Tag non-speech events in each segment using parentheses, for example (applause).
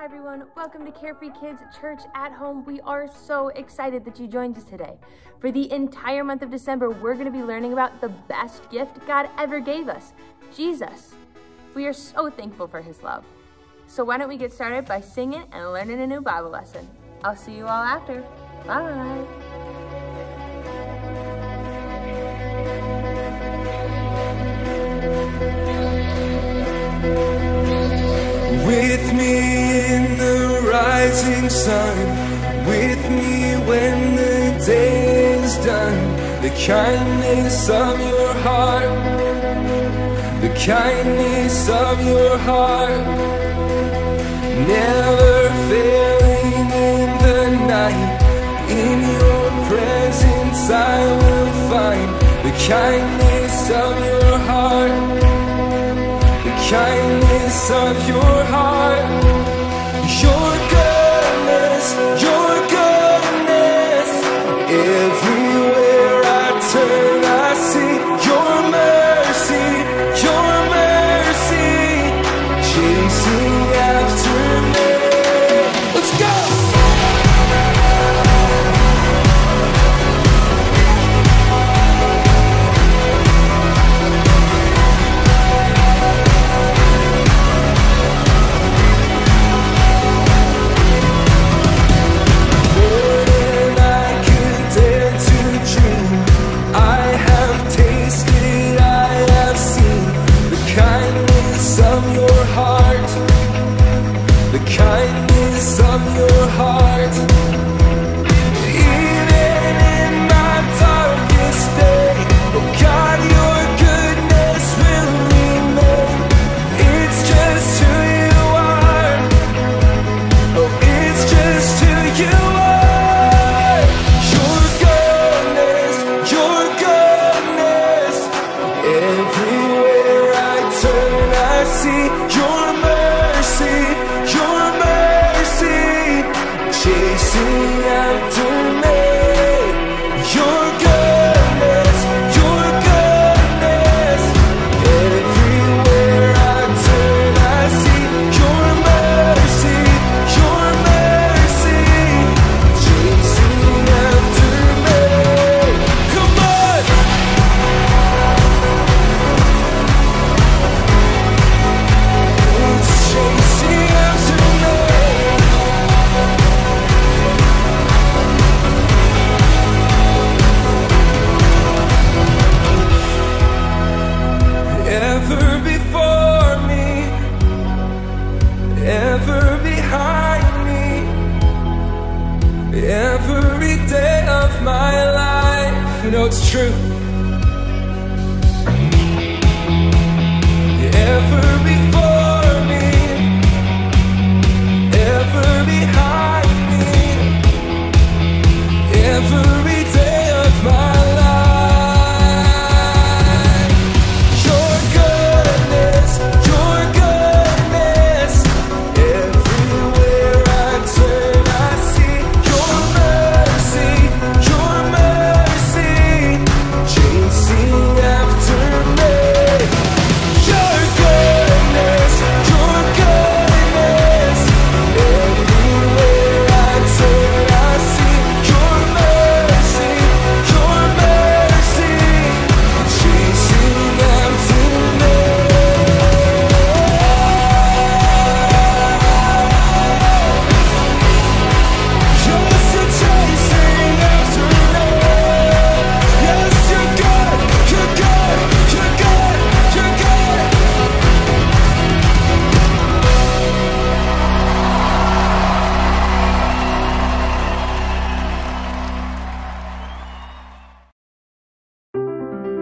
Hi, everyone. Welcome to Carefree Kids Church at Home. We are so excited that you joined us today. For the entire month of December, we're going to be learning about the best gift God ever gave us Jesus. We are so thankful for his love. So, why don't we get started by singing and learning a new Bible lesson? I'll see you all after. Bye. With me rising sun, with me when the day is done. The kindness of your heart, the kindness of your heart, never failing in the night. In your presence, I will find the kindness of your heart the kindness of your heart,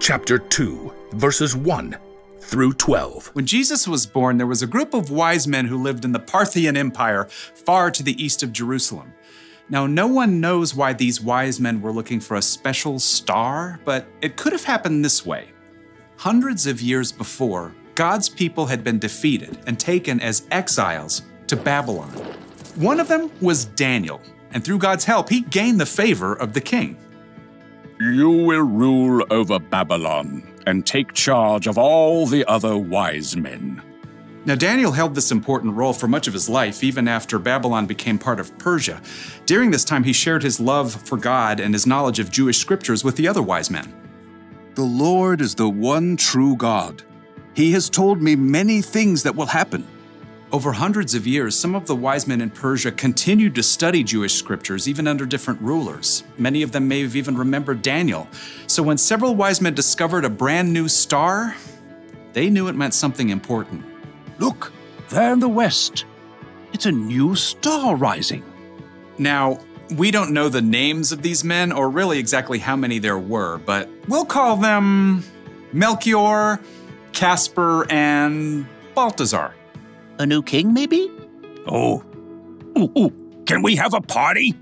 chapter 2, verses 1 through 12. When Jesus was born, there was a group of wise men who lived in the Parthian Empire, far to the east of Jerusalem. Now, no one knows why these wise men were looking for a special star, but it could have happened this way. Hundreds of years before, God's people had been defeated and taken as exiles to Babylon. One of them was Daniel, and through God's help, he gained the favor of the king. You will rule over Babylon and take charge of all the other wise men. Now, Daniel held this important role for much of his life, even after Babylon became part of Persia. During this time, he shared his love for God and his knowledge of Jewish scriptures with the other wise men. The Lord is the one true God. He has told me many things that will happen. Over hundreds of years, some of the wise men in Persia continued to study Jewish scriptures, even under different rulers. Many of them may have even remembered Daniel. So when several wise men discovered a brand new star, they knew it meant something important. Look, there in the west. It's a new star rising. Now, we don't know the names of these men or really exactly how many there were, but we'll call them Melchior, Casper, and Balthazar. A new king, maybe? Oh. Ooh, ooh. Can we have a party?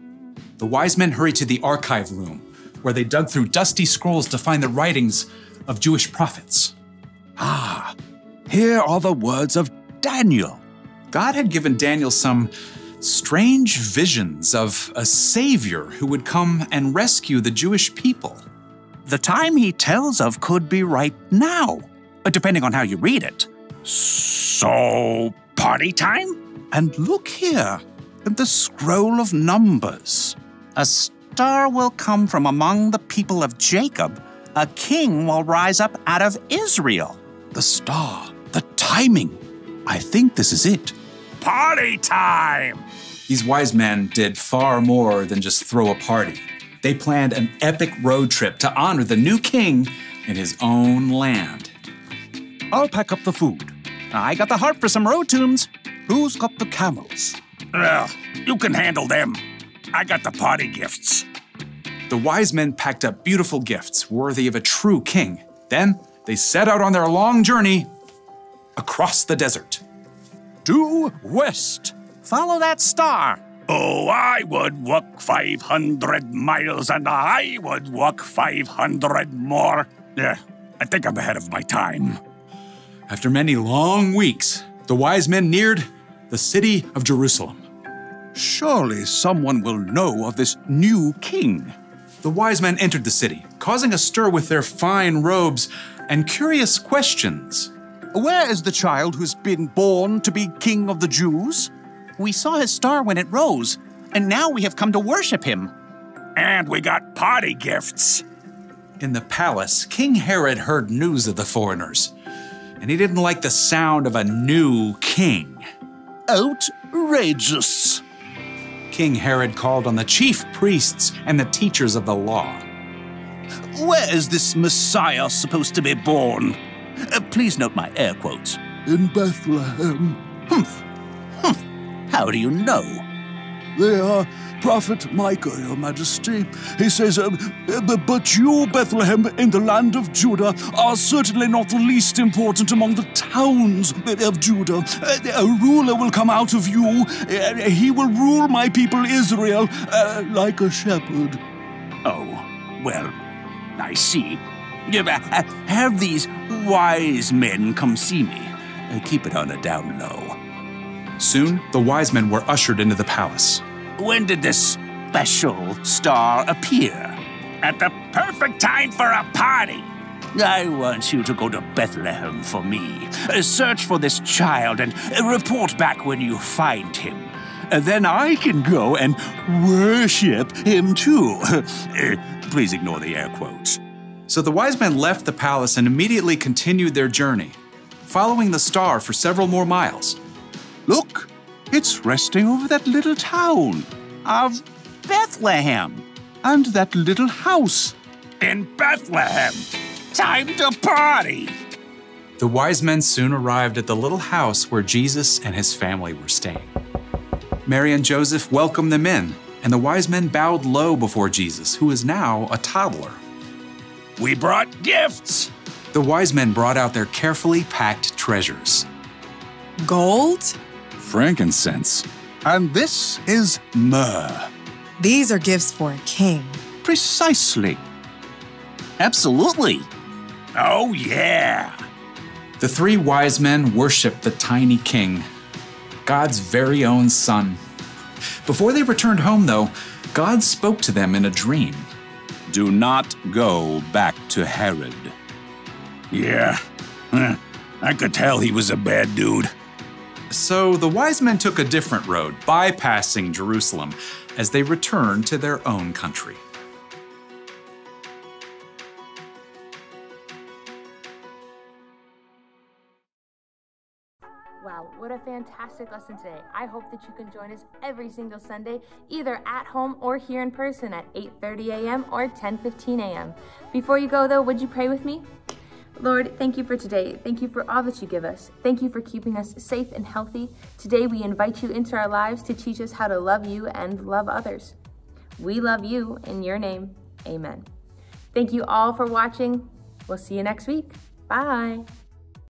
The wise men hurried to the archive room, where they dug through dusty scrolls to find the writings of Jewish prophets. Ah, here are the words of Daniel. God had given Daniel some strange visions of a savior who would come and rescue the Jewish people. The time he tells of could be right now, depending on how you read it. So, party time? And look here in the scroll of Numbers. A star will come from among the people of Jacob. A king will rise up out of Israel. The star, the timing. I think this is it. Party time! These wise men did far more than just throw a party. They planned an epic road trip to honor the new king in his own land. I'll pack up the food. I got the heart for some road tunes. Who's got the camels? Well, you can handle them. I got the party gifts. The wise men packed up beautiful gifts worthy of a true king. Then they set out on their long journey across the desert. Due west. Follow that star. Oh, I would walk 500 miles and I would walk 500 more. Yeah, I think I'm ahead of my time. After many long weeks, the wise men neared the city of Jerusalem. Surely someone will know of this new king. The wise men entered the city, causing a stir with their fine robes and curious questions. Where is the child who's been born to be king of the Jews? We saw his star when it rose, and now we have come to worship him. And we got party gifts. In the palace, King Herod heard news of the foreigners, and he didn't like the sound of a new king. Outrageous. King Herod called on the chief priests and the teachers of the law. Where is this Messiah supposed to be born? Uh, please note my air quotes. In Bethlehem. Humph. Humph. How do you know? They are Prophet Micah, Your Majesty. He says, uh, uh, But you, Bethlehem, in the land of Judah, are certainly not the least important among the towns of Judah. Uh, a ruler will come out of you. Uh, he will rule my people Israel uh, like a shepherd. Oh, well, I see. Uh, Have these wise men come see me. Uh, Keep it on a down low. Soon, the wise men were ushered into the palace. When did this special star appear? At the perfect time for a party. I want you to go to Bethlehem for me. Uh, Search for this child and uh, report back when you find him. Uh, Then I can go and worship him too. (laughs) Please ignore the air quotes. So the wise men left the palace and immediately continued their journey, following the star for several more miles. Look, it's resting over that little town Of Bethlehem. and that little house. In Bethlehem. Time to party. The wise men soon arrived at the little house where Jesus and his family were staying. Mary and Joseph welcomed them in, and the wise men bowed low before Jesus, who is now a toddler. We brought gifts. The wise men brought out their carefully packed treasures. Gold? Frankincense. And this is myrrh. These are gifts for a king. Precisely. Absolutely. Oh, yeah. The three wise men worshiped the tiny king, God's very own son. Before they returned home, though, God spoke to them in a dream. Do not go back to Herod. Yeah. (laughs) I could tell he was a bad dude. So the wise men took a different road, bypassing Jerusalem, as they returned to their own country. Wow, what a fantastic lesson today. I hope that you can join us every single Sunday, either at home or here in person at 8:30 a.m. or 10:15 a.m. Before you go though, would you pray with me? Lord, thank you for today. Thank you for all that you give us. Thank you for keeping us safe and healthy. Today we invite you into our lives to teach us how to love you and love others. We love you in your name. Amen. Thank you all for watching. We'll see you next week. Bye.